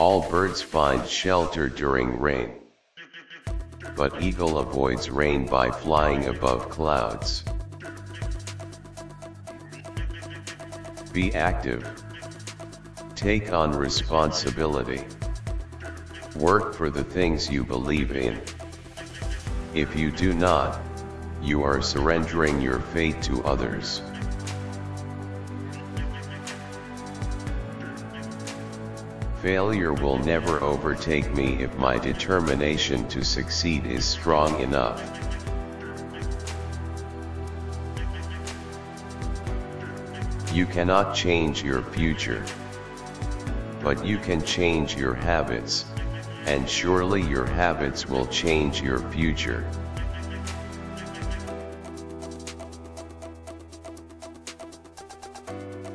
All birds find shelter during rain. But eagle avoids rain by flying above clouds. Be active. Take on responsibility. Work for the things you believe in. If you do not, you are surrendering your fate to others. Failure will never overtake me if my determination to succeed is strong enough. You cannot change your future. But you can change your habits, and surely your habits will change your future.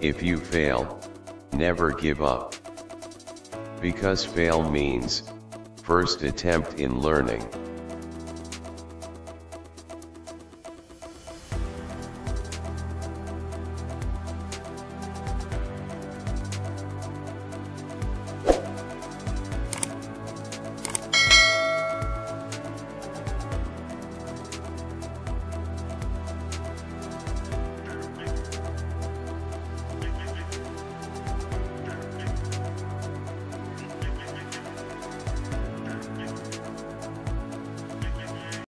If you fail, never give up. Because fail means, first attempt in learning.